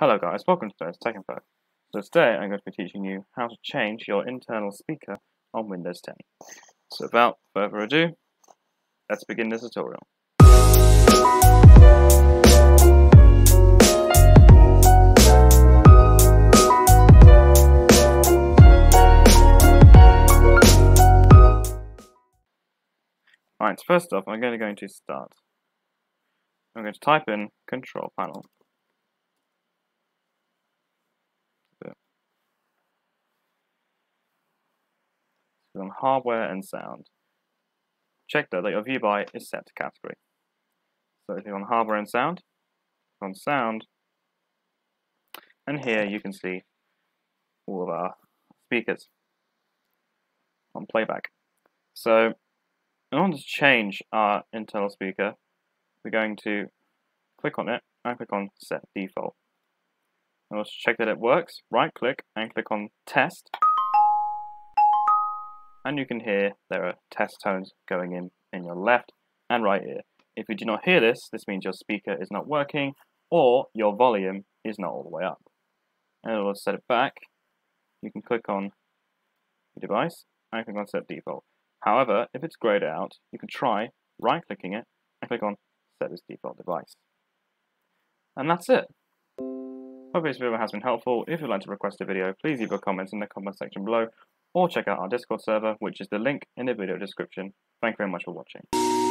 Hello guys, welcome to today's Tech Info. So today I'm going to be teaching you how to change your internal speaker on Windows 10. So without further ado, let's begin this tutorial. Alright, so first off I'm going to go into Start. I'm going to type in Control Panel. On hardware and sound. Check that, that your view by is set to category. So if you're on hardware and sound, on sound, and here you can see all of our speakers on playback. So in order to change our internal speaker, we're going to click on it and click on set default. And let's check that it works, right click and click on test and you can hear there are test tones going in in your left and right ear. If you do not hear this, this means your speaker is not working or your volume is not all the way up. And it will set it back. You can click on your device and click on set default. However, if it's grayed out, you can try right-clicking it and click on set as default device. And that's it. Hope this video has been helpful. If you'd like to request a video, please leave a comment in the comment section below or check out our Discord server, which is the link in the video description. Thank you very much for watching.